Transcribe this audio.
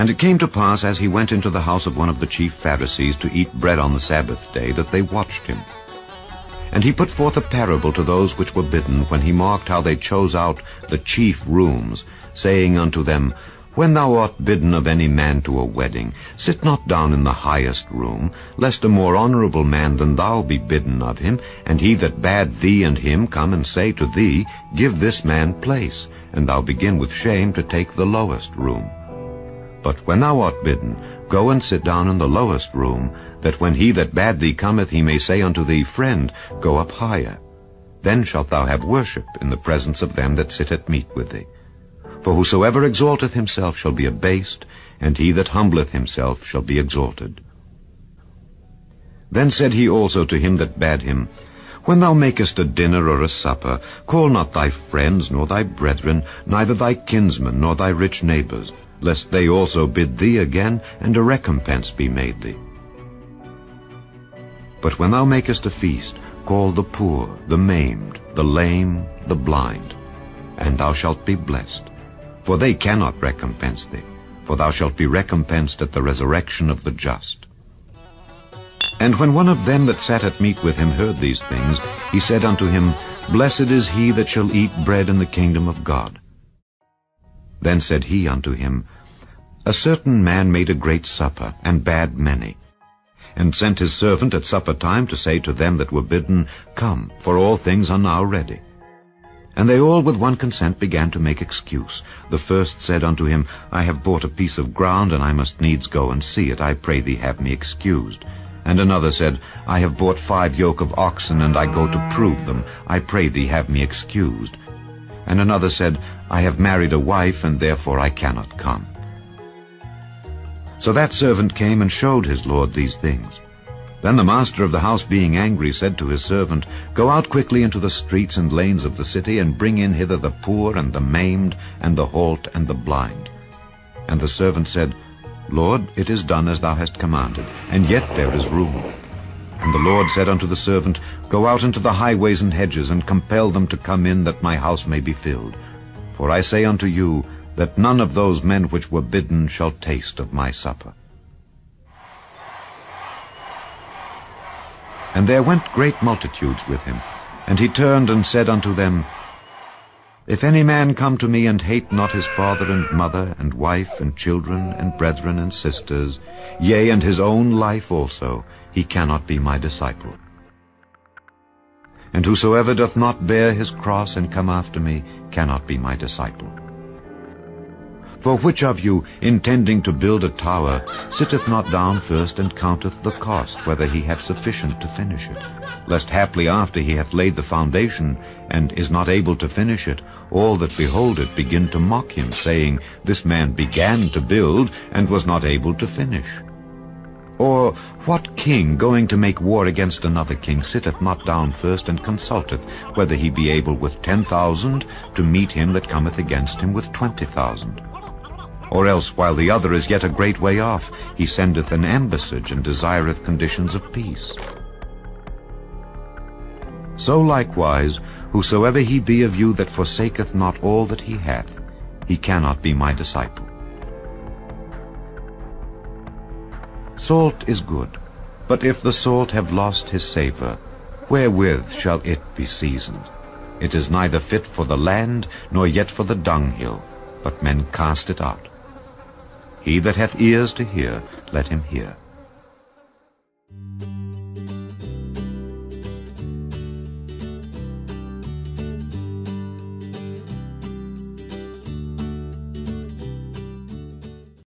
And it came to pass, as he went into the house of one of the chief Pharisees to eat bread on the Sabbath day, that they watched him. And he put forth a parable to those which were bidden, when he marked how they chose out the chief rooms, saying unto them, When thou art bidden of any man to a wedding, sit not down in the highest room, lest a more honorable man than thou be bidden of him, and he that bade thee and him come and say to thee, Give this man place, and thou begin with shame to take the lowest room. But when thou art bidden, go and sit down in the lowest room, that when he that bade thee cometh, he may say unto thee, Friend, go up higher. Then shalt thou have worship in the presence of them that sit at meat with thee. For whosoever exalteth himself shall be abased, and he that humbleth himself shall be exalted. Then said he also to him that bade him, When thou makest a dinner or a supper, call not thy friends, nor thy brethren, neither thy kinsmen, nor thy rich neighbors, lest they also bid thee again, and a recompense be made thee. But when thou makest a feast, call the poor, the maimed, the lame, the blind, and thou shalt be blessed. For they cannot recompense thee, for thou shalt be recompensed at the resurrection of the just. And when one of them that sat at meat with him heard these things, he said unto him, Blessed is he that shall eat bread in the kingdom of God. Then said he unto him, A certain man made a great supper, and bade many, and sent his servant at supper time to say to them that were bidden, Come, for all things are now ready. And they all with one consent began to make excuse. The first said unto him, I have bought a piece of ground, and I must needs go and see it. I pray thee have me excused. And another said, I have bought five yoke of oxen, and I go to prove them. I pray thee have me excused. And another said, I have married a wife, and therefore I cannot come. So that servant came and showed his lord these things. Then the master of the house, being angry, said to his servant, Go out quickly into the streets and lanes of the city, and bring in hither the poor, and the maimed, and the halt, and the blind. And the servant said, Lord, it is done as thou hast commanded, and yet there is room. And the Lord said unto the servant, Go out into the highways and hedges, and compel them to come in, that my house may be filled. For I say unto you, that none of those men which were bidden shall taste of my supper. And there went great multitudes with him. And he turned and said unto them, If any man come to me and hate not his father and mother, and wife, and children, and brethren, and sisters, yea, and his own life also, he cannot be my disciple. And whosoever doth not bear his cross and come after me cannot be my disciple. For which of you, intending to build a tower, sitteth not down first and counteth the cost, whether he have sufficient to finish it? Lest haply after he hath laid the foundation, and is not able to finish it, all that behold it begin to mock him, saying, This man began to build, and was not able to finish. Or what king, going to make war against another king, sitteth not down first and consulteth, whether he be able with ten thousand to meet him that cometh against him with twenty thousand? Or else, while the other is yet a great way off, he sendeth an embassage, and desireth conditions of peace. So likewise, whosoever he be of you that forsaketh not all that he hath, he cannot be my disciple. Salt is good, but if the salt have lost his savour, wherewith shall it be seasoned? It is neither fit for the land, nor yet for the dunghill, but men cast it out. He that hath ears to hear, let him hear.